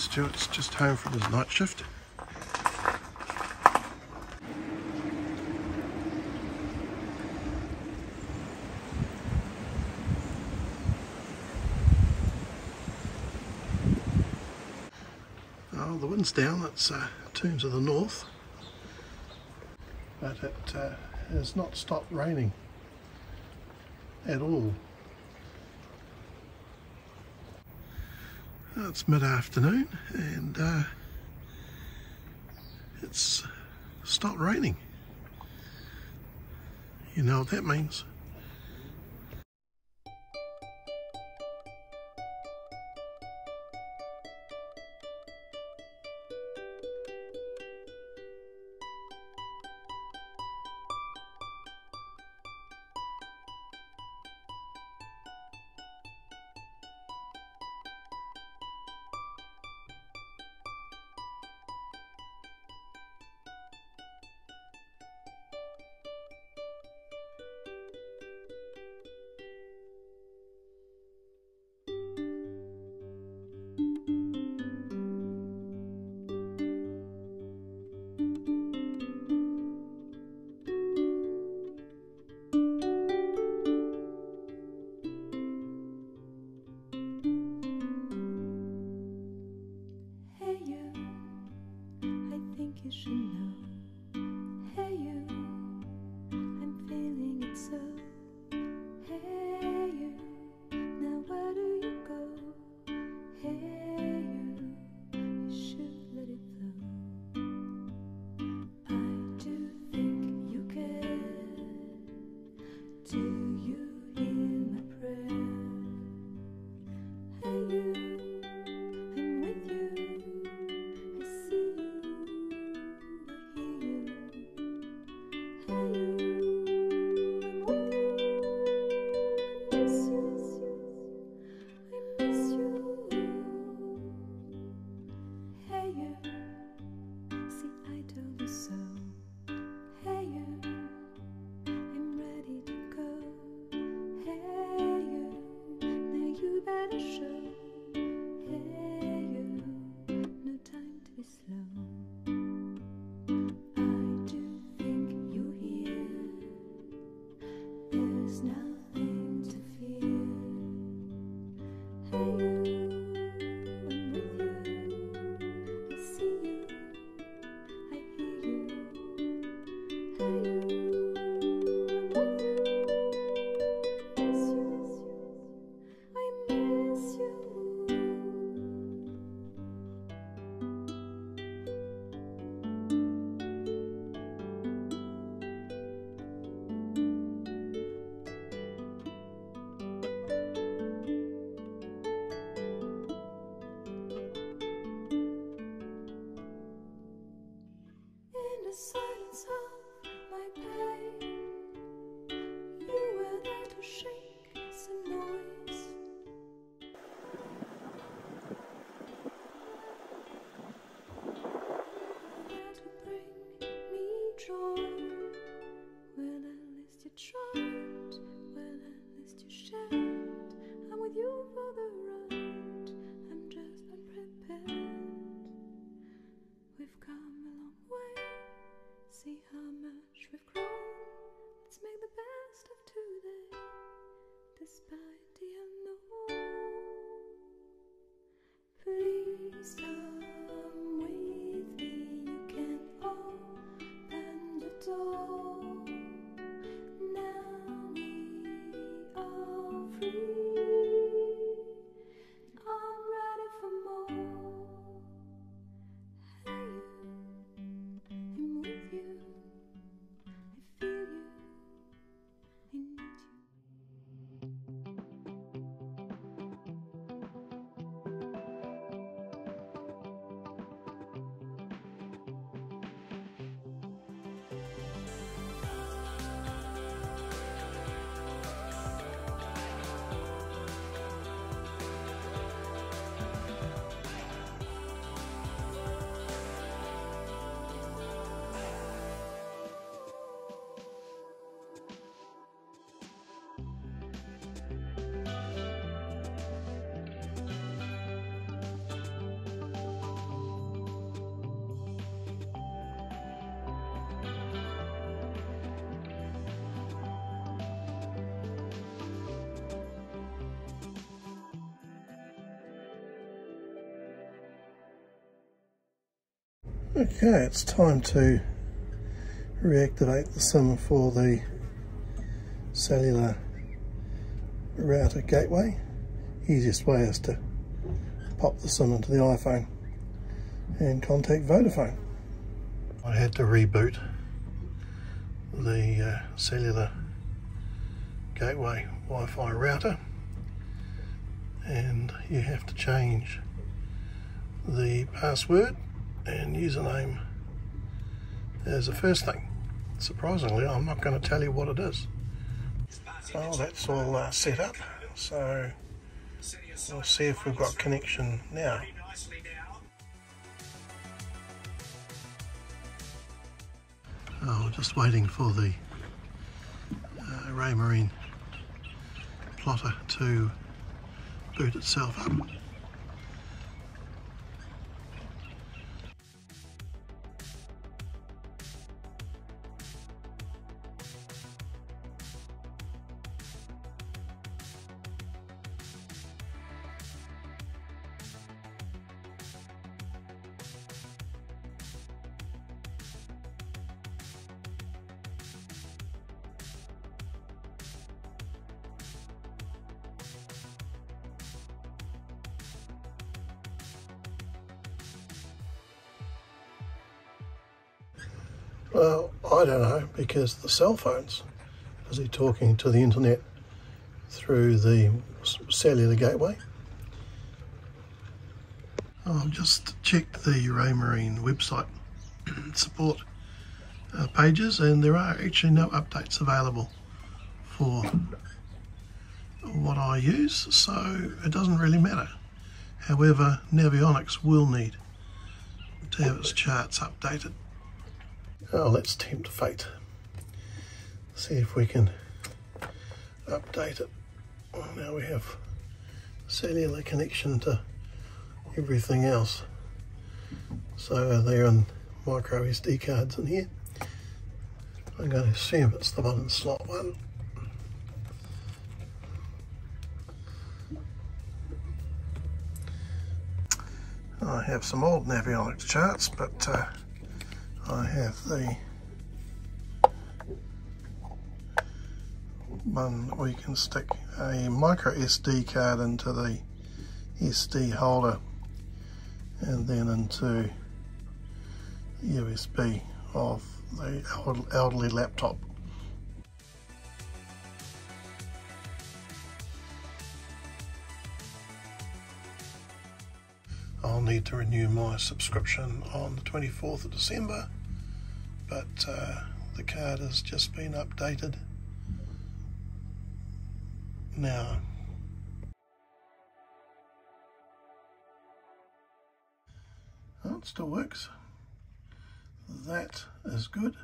Stuart's just home from his night shift. Oh, the wind's down, it's uh, to the north, but it uh, has not stopped raining at all. It's mid-afternoon and uh, it's stopped raining. You know what that means. тишины. Okay, it's time to reactivate the SIM for the cellular router gateway. Easiest way is to pop the SIM into the iPhone and contact Vodafone. I had to reboot the uh, cellular gateway Wi-Fi router and you have to change the password and username as the first thing. Surprisingly, I'm not going to tell you what it is. Oh, that's all uh, set up, so we'll see if we've got connection now. Oh, just waiting for the uh, Raymarine plotter to boot itself up. Well, I don't know, because the cell phones, busy talking to the internet through the cellular gateway. I've just checked the Raymarine website support uh, pages and there are actually no updates available for what I use, so it doesn't really matter. However, Navionics will need to have its charts updated. Oh, let's tempt fate. See if we can update it. Well, now we have cellular connection to everything else. So they're on micro SD cards in here. I'm going to assume it's the one in slot one. I have some old Navionics charts, but uh, I have the one you can stick a micro SD card into the SD holder and then into the USB of the elderly laptop. I'll need to renew my subscription on the 24th of December but uh, the card has just been updated now. Oh, it still works. That is good.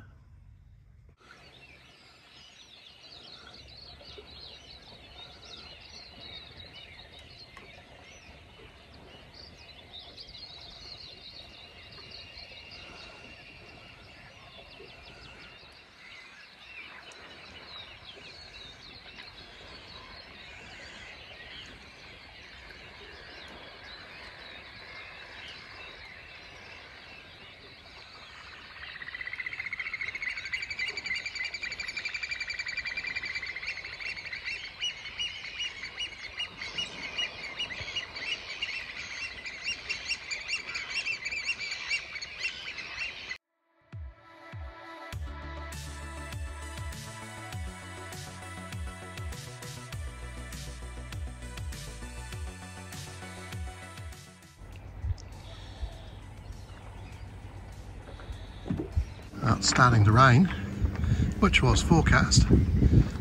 It's starting to rain, which was forecast.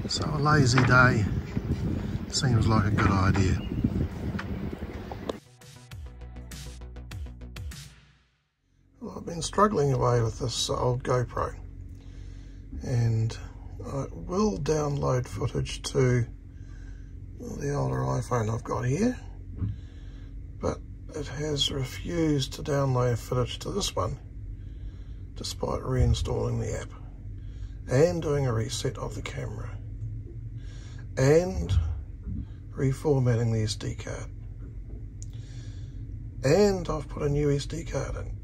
So a lazy day seems like a good idea. Well, I've been struggling away with this old GoPro and I will download footage to the older iPhone I've got here but it has refused to download footage to this one despite reinstalling the app and doing a reset of the camera and reformatting the SD card. And I've put a new SD card in.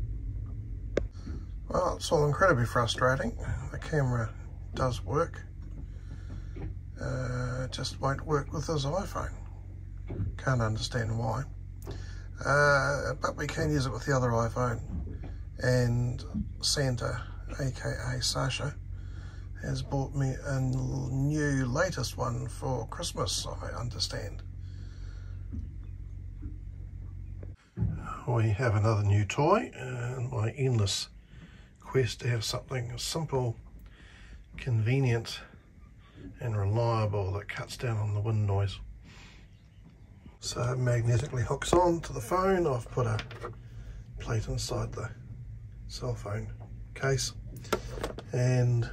Well, it's all incredibly frustrating. The camera does work. Uh, it just won't work with this iPhone. Can't understand why. Uh, but we can use it with the other iPhone. And Santa, aka Sasha, has bought me a new latest one for Christmas, I understand. We have another new toy and my endless quest to have something simple, convenient and reliable that cuts down on the wind noise. So it magnetically hooks on to the phone. I've put a plate inside the cell phone case and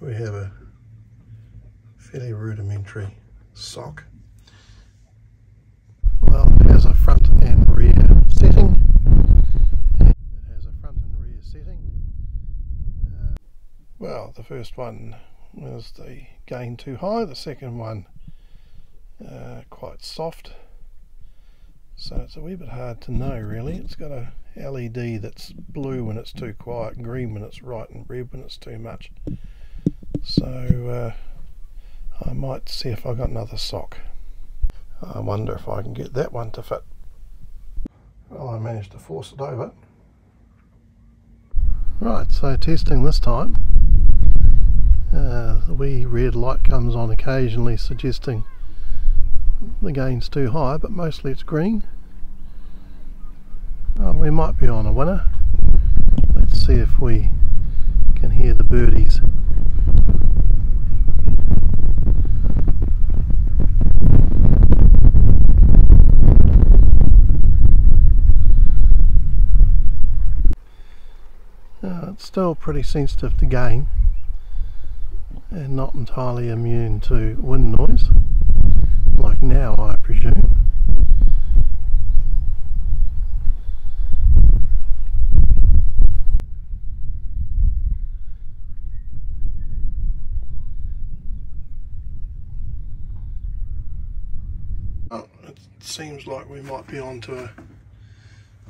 we have a fairly rudimentary sock. Well, it has a front and rear setting. It has a front and rear setting. Uh, well, the first one was the gain too high, the second one uh, quite soft so it's a wee bit hard to know really. It's got a LED that's blue when it's too quiet green when it's right and red when it's too much. So uh, I might see if I got another sock. I wonder if I can get that one to fit. Well I managed to force it over. Right so testing this time. Uh, the wee red light comes on occasionally suggesting the gain's too high but mostly it's green. Oh, we might be on a winner. Let's see if we can hear the birdies. Uh, it's still pretty sensitive to gain and not entirely immune to wind noise now I presume. Oh, it seems like we might be on to a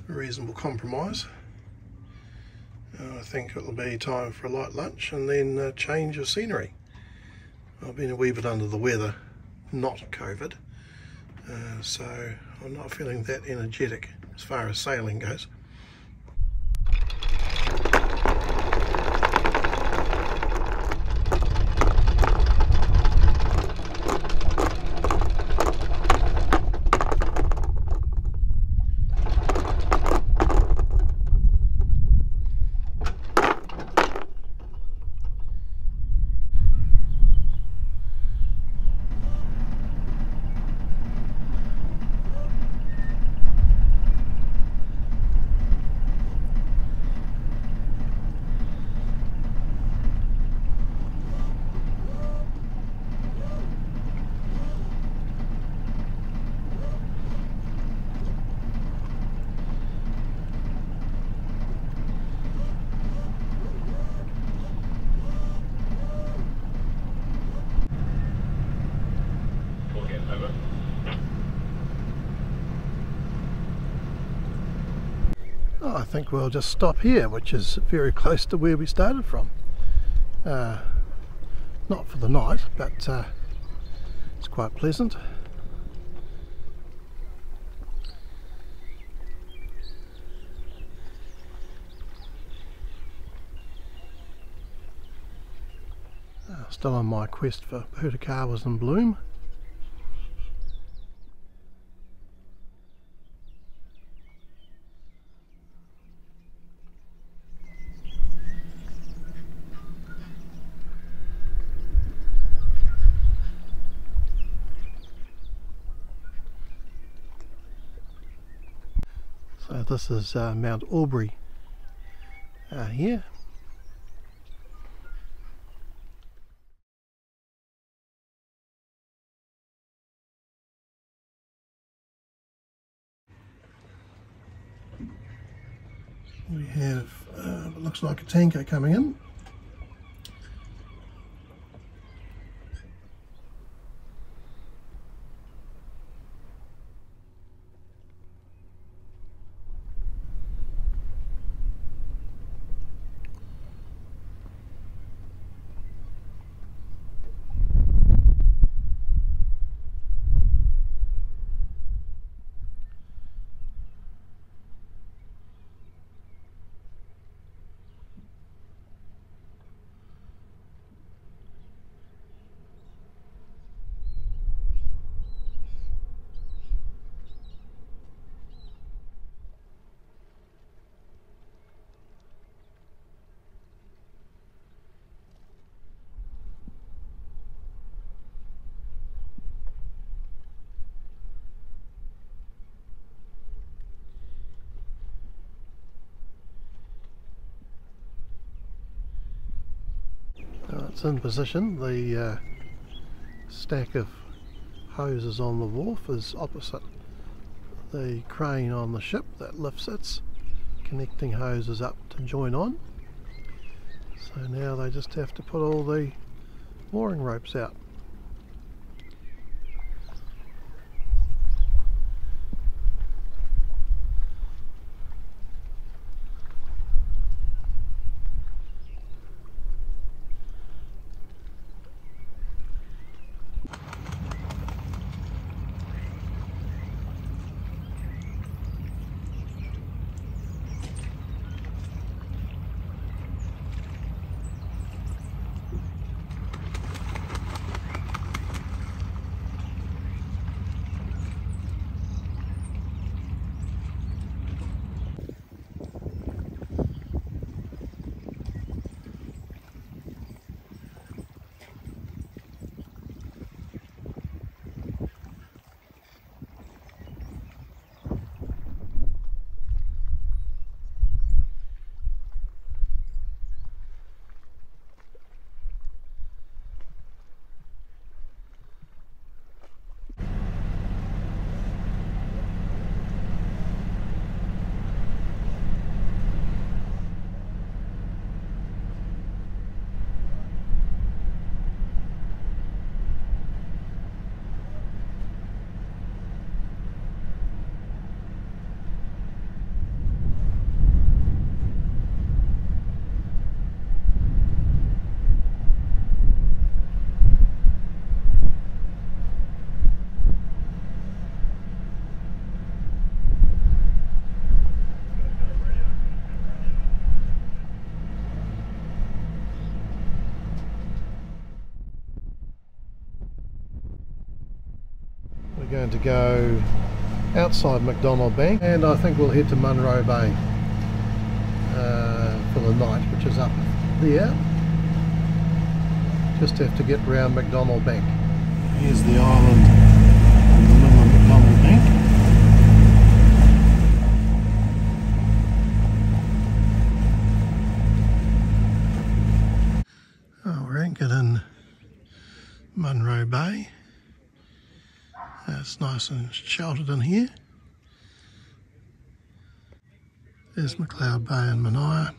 reasonable compromise. Uh, I think it'll be time for a light lunch and then a change of scenery. I've been a wee bit under the weather not COVID. Uh, so I'm not feeling that energetic as far as sailing goes. Oh, I think we'll just stop here, which is very close to where we started from. Uh, not for the night, but uh, it's quite pleasant. Uh, still on my quest for Pohutukawas in bloom. So this is uh, Mount Aubrey uh, here. We have, uh, looks like a tanker coming in. It's in position. The uh, stack of hoses on the wharf is opposite the crane on the ship that lifts its connecting hoses up to join on. So now they just have to put all the mooring ropes out. Going to go outside McDonald Bank and I think we'll head to Munro Bay uh, for the night which is up there. Just have to get round McDonald Bank. Here's the island in the middle of McDonald Bank. Oh, we're anchored in Munro Bay. Uh, it's nice and sheltered in here. There's McLeod Bay and Manaia.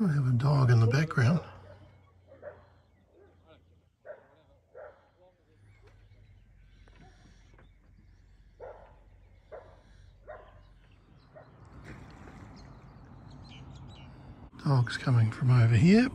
We have a dog in the background. Dog's coming from over here.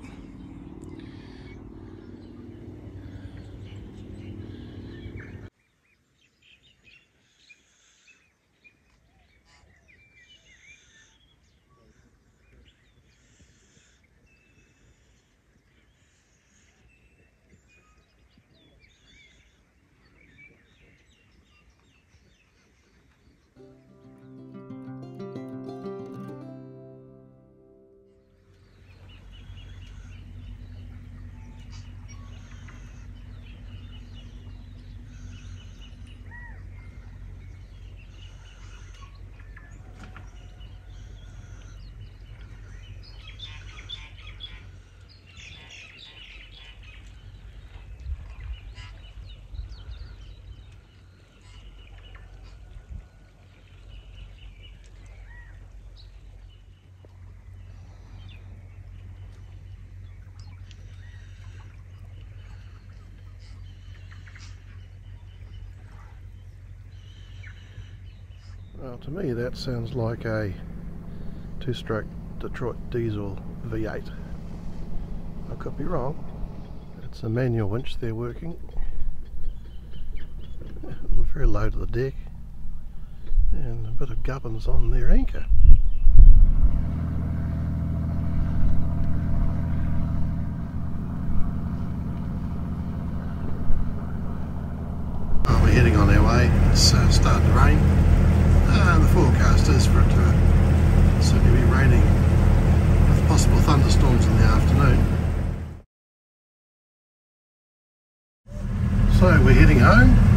Well, to me that sounds like a two-stroke Detroit diesel V8. I could be wrong. It's a manual winch they're working. Very low to the deck and a bit of gubbins on their anchor. Well, we're heading on our way. It's uh, starting to rain. Uh, the forecast is for it to certainly be raining with possible thunderstorms in the afternoon. So we're heading home.